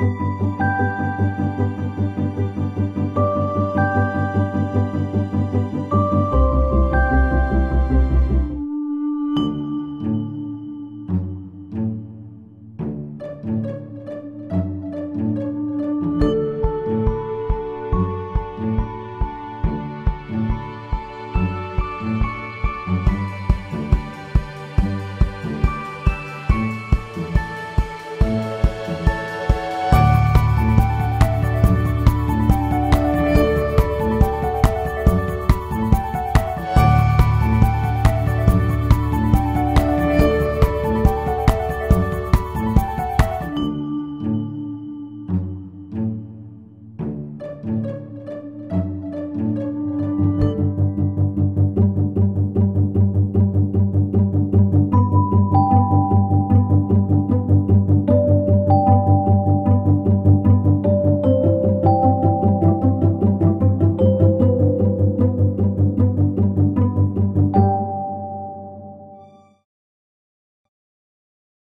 フフフフフ。